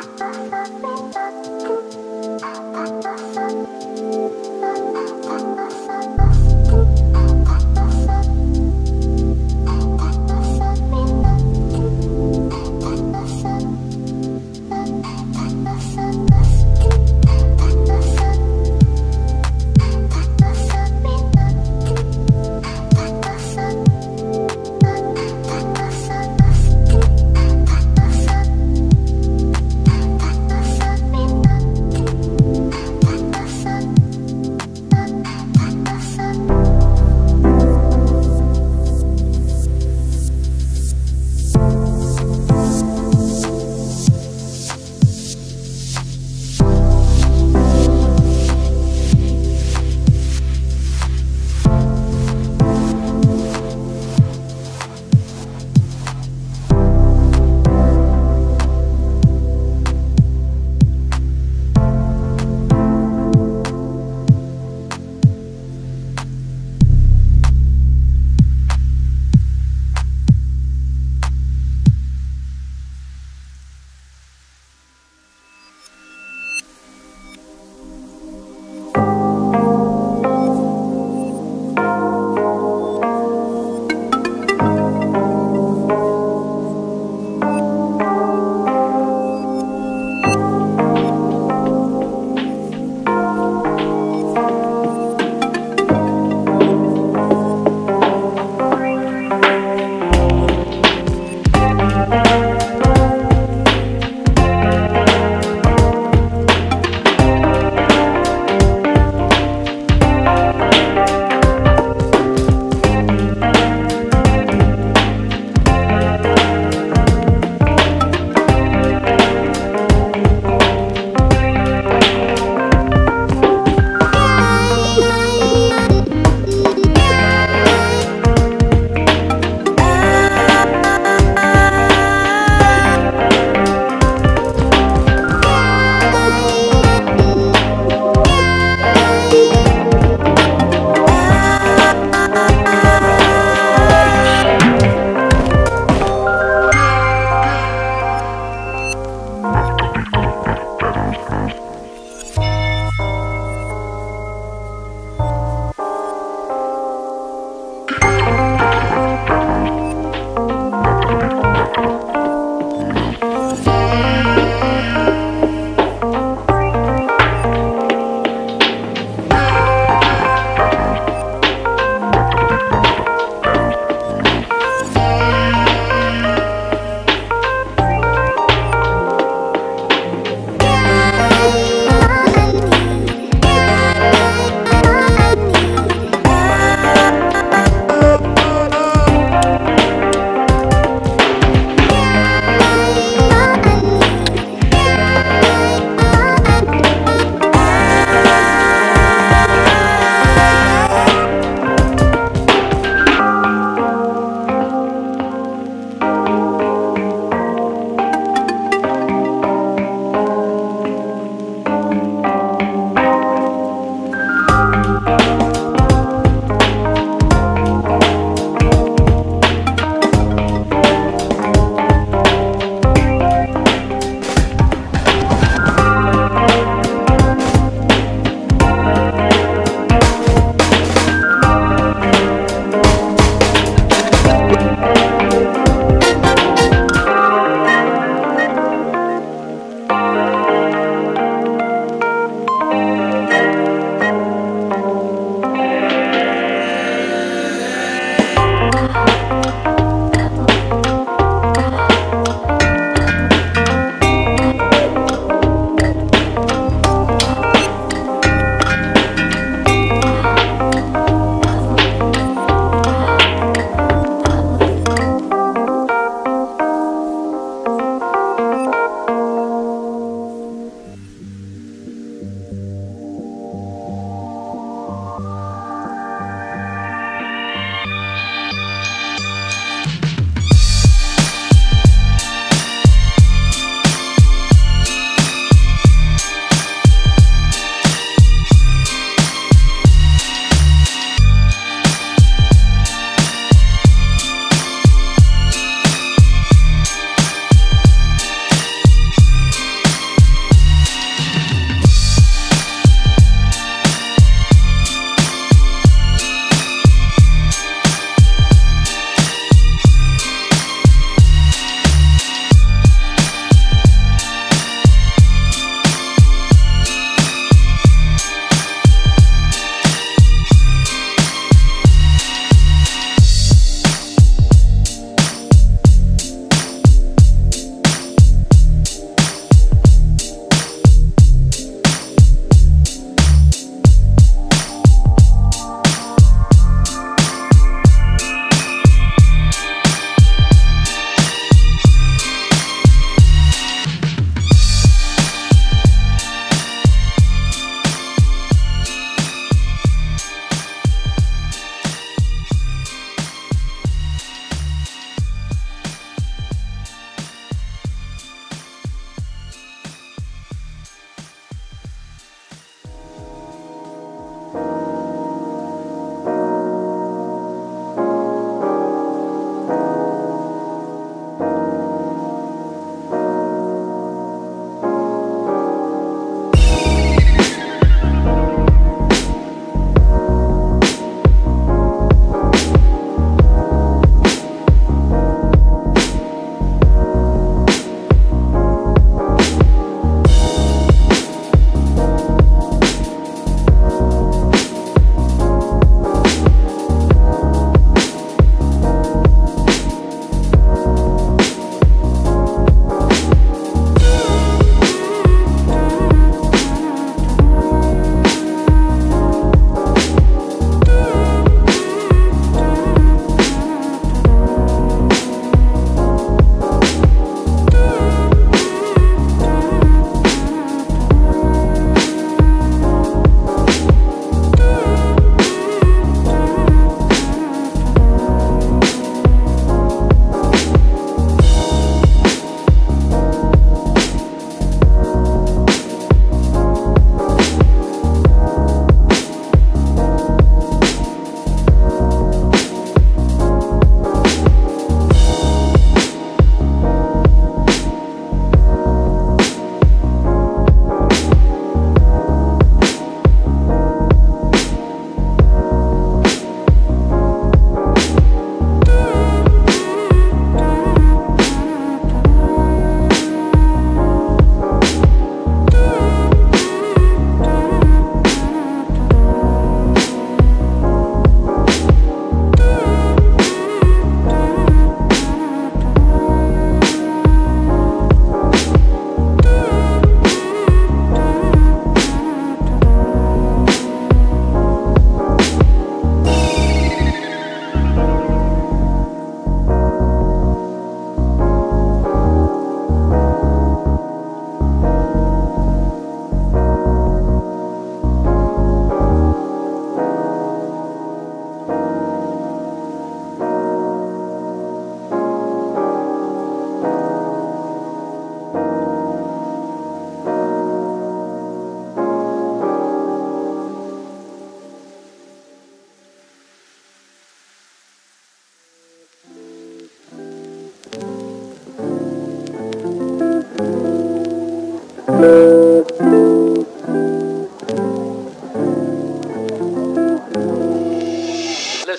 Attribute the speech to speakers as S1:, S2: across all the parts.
S1: Thank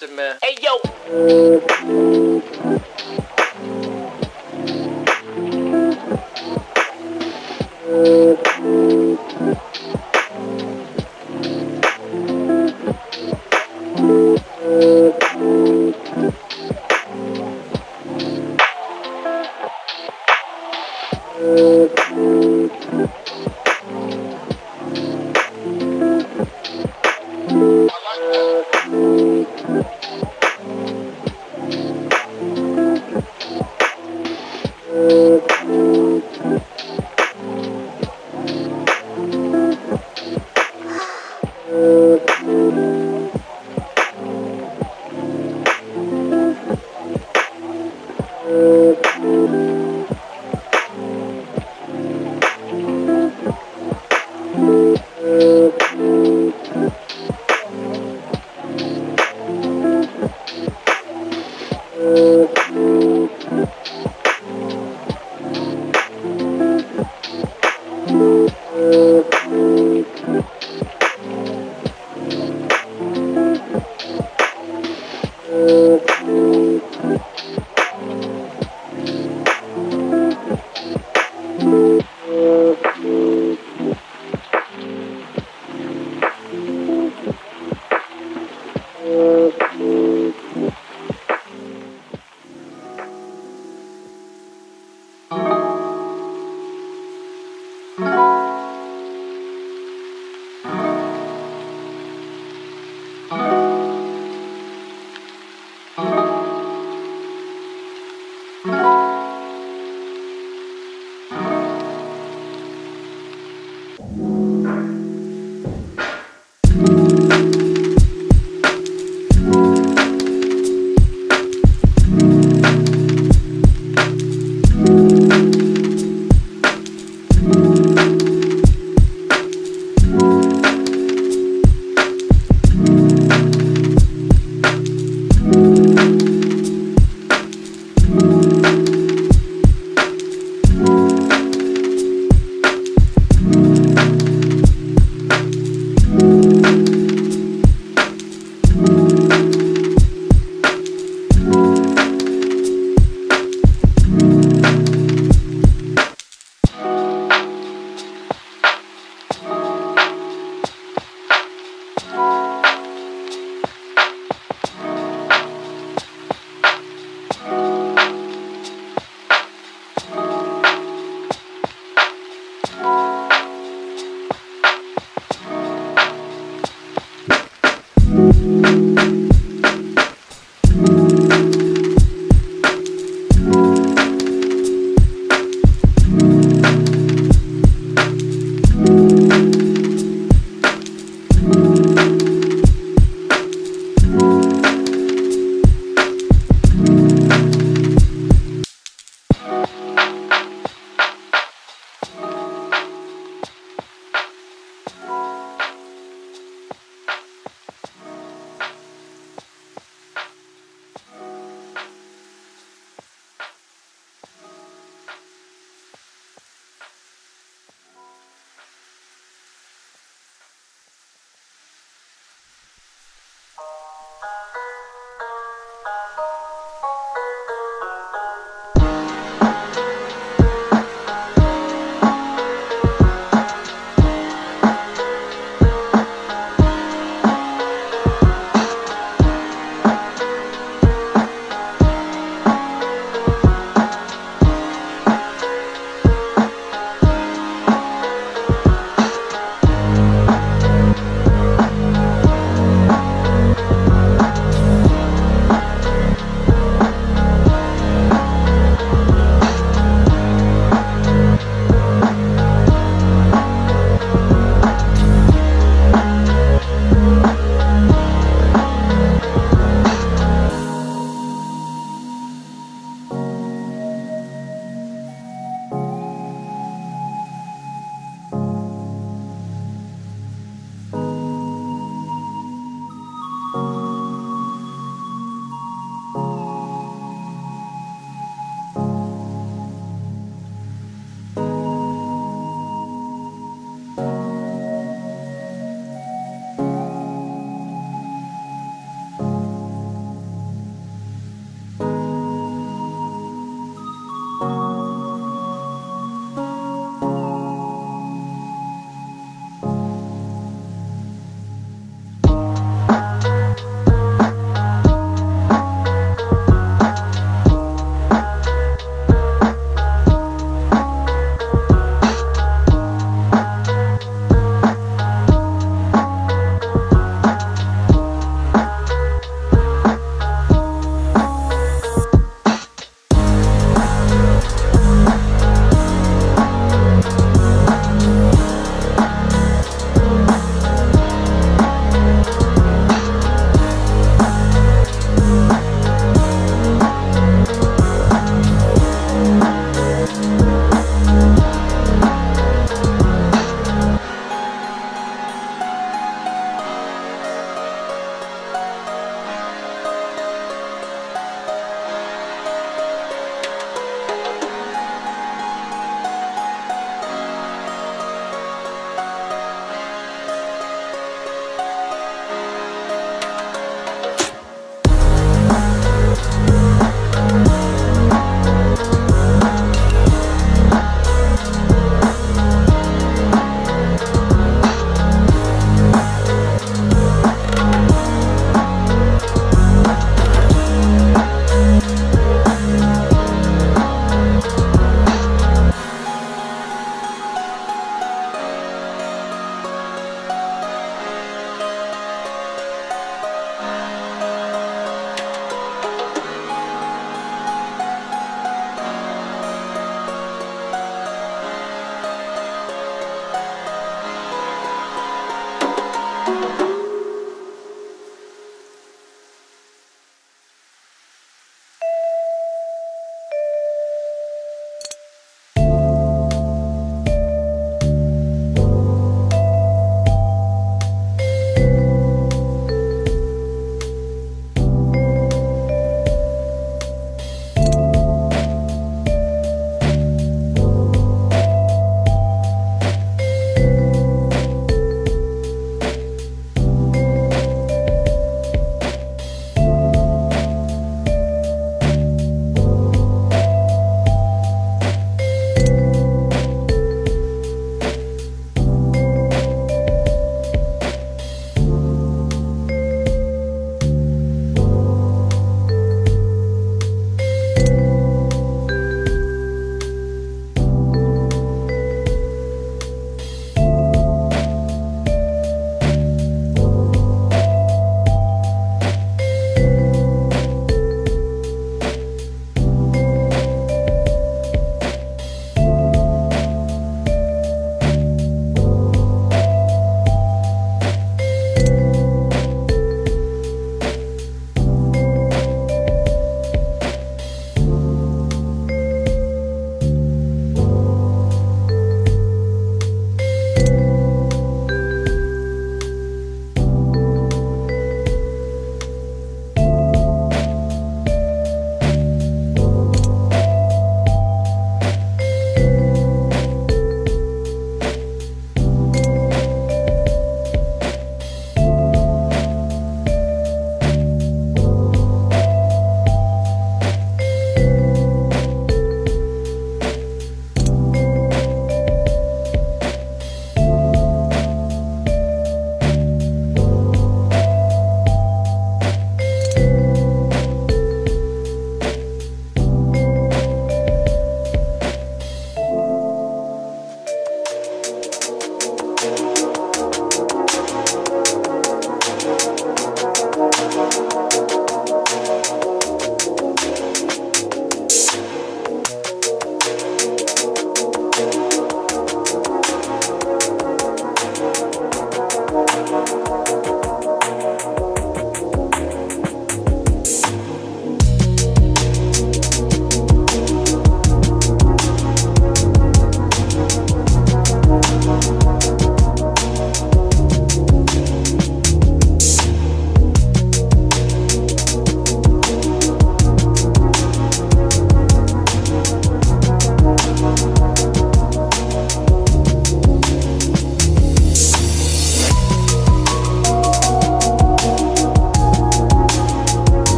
S1: listen, man. Hey, yo.